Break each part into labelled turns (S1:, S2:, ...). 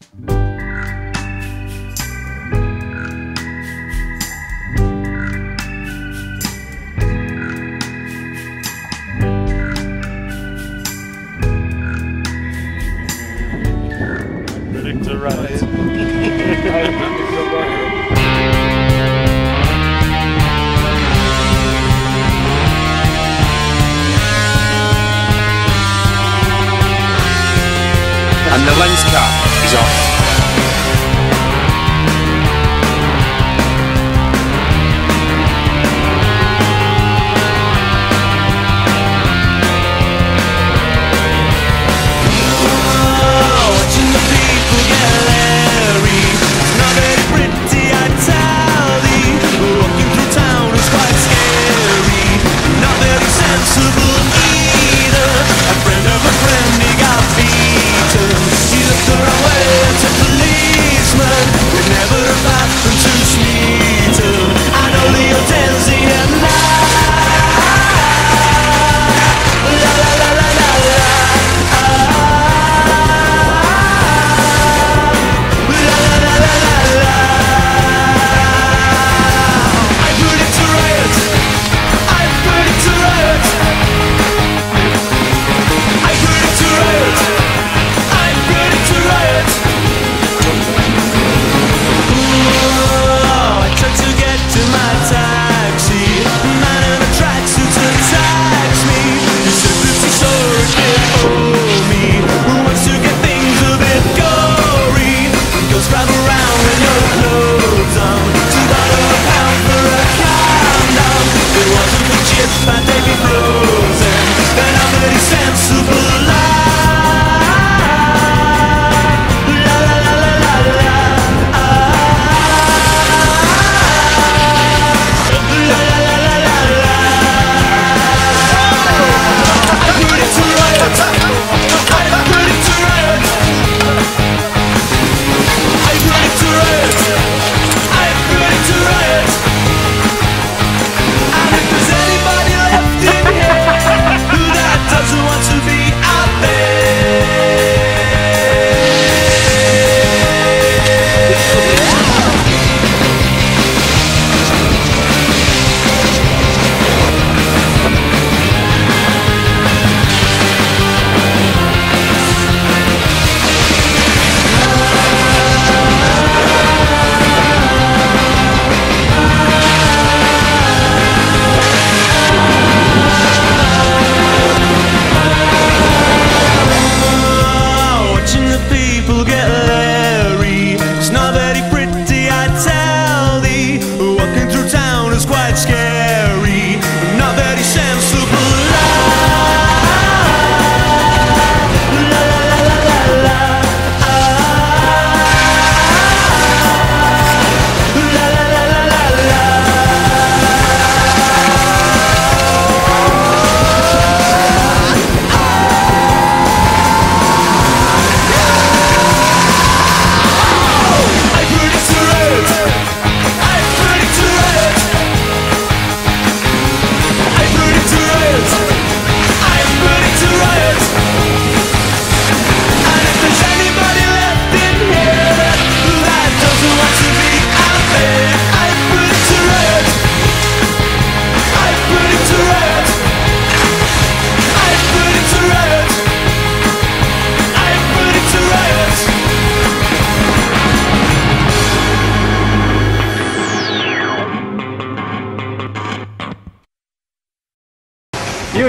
S1: Predict.
S2: I'm the lens cap
S1: all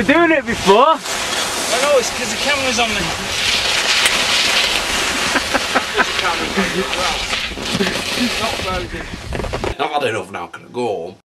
S1: were doing it before.
S3: I know, it's because the camera's on me.
S2: I've had enough now, can I go home?